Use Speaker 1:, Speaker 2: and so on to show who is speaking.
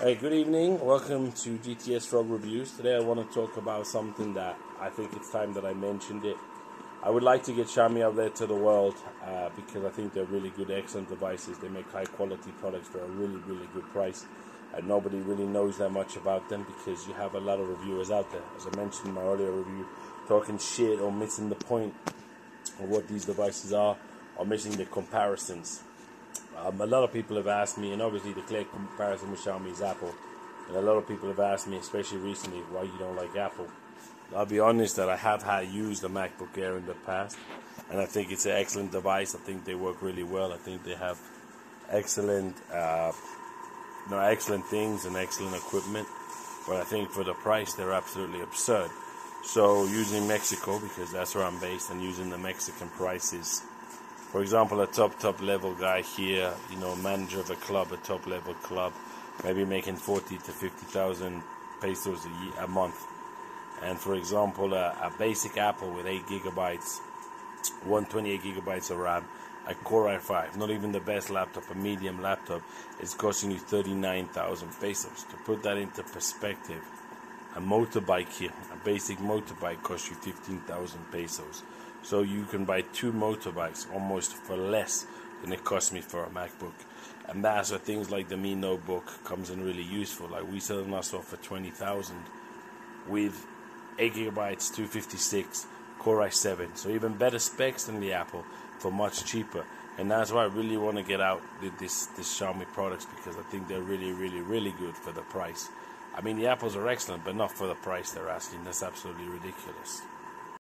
Speaker 1: Hey, good evening. Welcome to GTS Frog Reviews. Today I want to talk about something that I think it's time that I mentioned it. I would like to get Xiaomi out there to the world uh, because I think they're really good, excellent devices. They make high quality products for a really, really good price. And nobody really knows that much about them because you have a lot of reviewers out there, as I mentioned in my earlier review, talking shit or missing the point of what these devices are or missing the comparisons. Um, a lot of people have asked me, and obviously the clear comparison with Xiaomi is Apple. And a lot of people have asked me, especially recently, why you don't like Apple. I'll be honest that I have had used the MacBook Air in the past, and I think it's an excellent device. I think they work really well. I think they have excellent, uh, excellent things and excellent equipment. But I think for the price, they're absolutely absurd. So using Mexico because that's where I'm based, and using the Mexican prices for example, a top top level guy here, you know, manager of a club, a top level club, maybe making forty to fifty thousand pesos a, year, a month. And for example, a, a basic Apple with eight gigabytes, one twenty-eight gigabytes of RAM, a Core i5, not even the best laptop, a medium laptop, is costing you thirty-nine thousand pesos. To put that into perspective, a motorbike here, a basic motorbike, costs you fifteen thousand pesos. So you can buy two motorbikes almost for less than it cost me for a MacBook. And that's where things like the Mi Notebook comes in really useful. Like we sell us off for 20,000 with 8 gigabytes, 256, Core i7. So even better specs than the Apple for much cheaper. And that's why I really want to get out this this Xiaomi products because I think they're really, really, really good for the price. I mean, the apples are excellent, but not for the price they're asking. That's absolutely ridiculous.